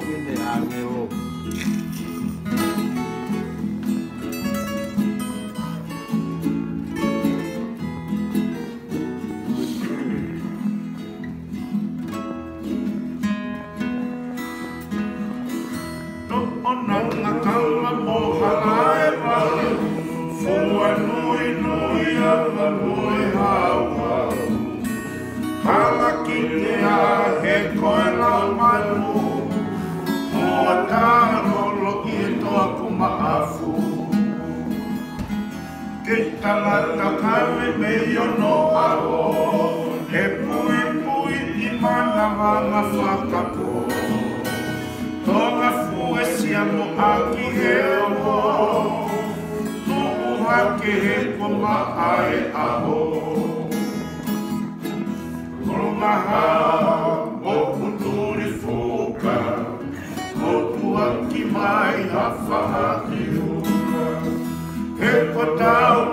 쪽인데 아 매우 Hãy subscribe cho kênh Ghiền Mì Gõ Để không bỏ lỡ những video hấp dẫn toa kuma afu Ke talata kawe me yono aro. He pui pui i mana wanga whakako Tonga fue si amo aki he o No uha ke he koma ae aho. Kolomaha o tafa ki ua, he patau